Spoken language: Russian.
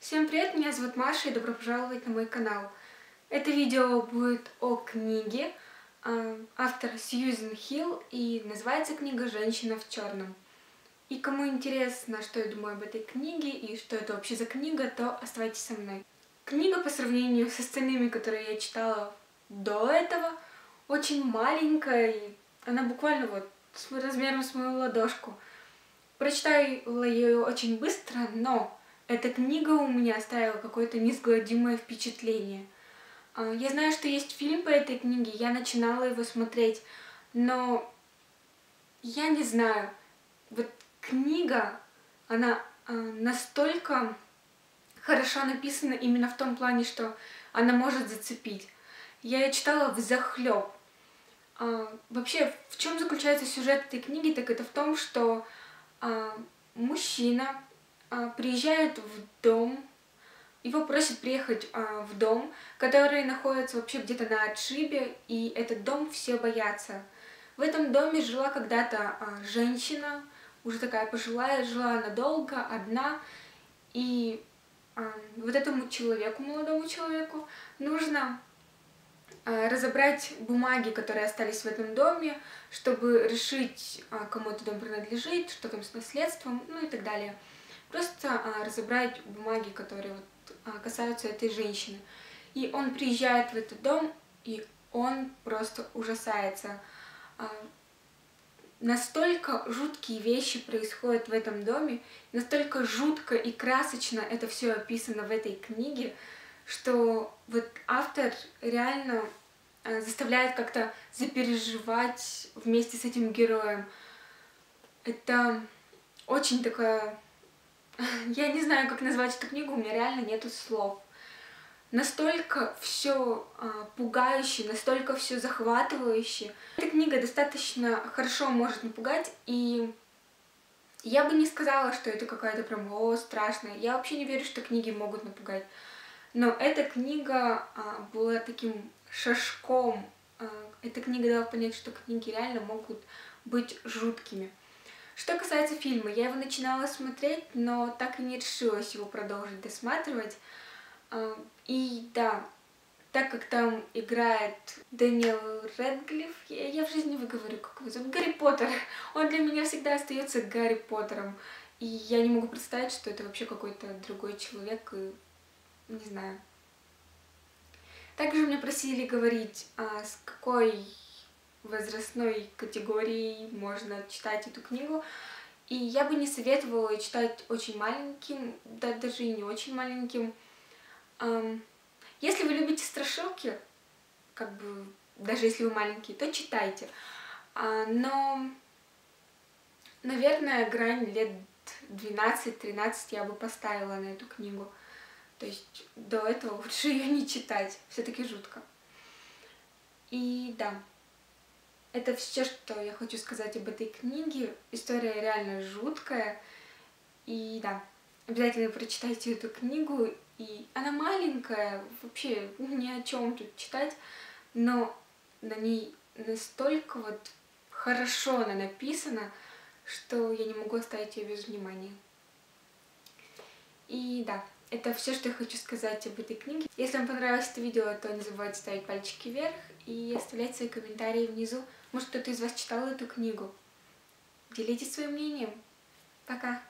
Всем привет, меня зовут Маша и добро пожаловать на мой канал. Это видео будет о книге э, автора Сьюзен Хилл и называется книга «Женщина в черном». И кому интересно, что я думаю об этой книге и что это вообще за книга, то оставайтесь со мной. Книга по сравнению с остальными, которые я читала до этого, очень маленькая, и она буквально вот с размером с мою ладошку. Прочитала ее очень быстро, но эта книга у меня оставила какое-то неизгладимое впечатление. А, я знаю, что есть фильм по этой книге, я начинала его смотреть, но я не знаю, вот книга, она а, настолько хорошо написана именно в том плане, что она может зацепить. Я ее читала в захлеб. А, вообще, в чем заключается сюжет этой книги, так это в том, что мужчина приезжает в дом, его просят приехать а, в дом, который находится вообще где-то на отшибе, и этот дом все боятся. В этом доме жила когда-то а, женщина, уже такая пожилая, жила она долго, одна, и вот этому человеку, молодому человеку, нужно разобрать бумаги, которые остались в этом доме, чтобы решить, кому этот дом принадлежит, что там с наследством, ну и так далее. Просто а, разобрать бумаги, которые вот, а, касаются этой женщины. И он приезжает в этот дом, и он просто ужасается. А, настолько жуткие вещи происходят в этом доме, настолько жутко и красочно это все описано в этой книге, что вот автор реально а, заставляет как-то запереживать вместе с этим героем. Это очень такая я не знаю, как назвать эту книгу, у меня реально нету слов. Настолько все а, пугающе, настолько все захватывающе. Эта книга достаточно хорошо может напугать, и я бы не сказала, что это какая-то прям о страшная. Я вообще не верю, что книги могут напугать. Но эта книга а, была таким шажком. А, эта книга дала понять, что книги реально могут быть жуткими. Что касается фильма, я его начинала смотреть, но так и не решилась его продолжить досматривать. А, и да, так как там играет Дэниел Редглиф, я, я в жизни выговорю, как его зовут, Гарри Поттер. Он для меня всегда остается Гарри Поттером. И я не могу представить, что это вообще какой-то другой человек, и не знаю. Также меня просили говорить, а, с какой возрастной категории можно читать эту книгу. И я бы не советовала читать очень маленьким, да даже и не очень маленьким. Если вы любите страшилки, как бы даже если вы маленькие, то читайте. А, но, наверное, грань лет 12-13 я бы поставила на эту книгу. То есть до этого лучше ее не читать. Все-таки жутко. И да. Это все, что я хочу сказать об этой книге. История реально жуткая. И да, обязательно прочитайте эту книгу. И она маленькая, вообще ни о чем тут читать, но на ней настолько вот хорошо она написана, что я не могу оставить ее без внимания. И да, это все, что я хочу сказать об этой книге. Если вам понравилось это видео, то не забывайте ставить пальчики вверх и оставлять свои комментарии внизу. Может, кто-то из вас читал эту книгу? Делитесь своим мнением. Пока!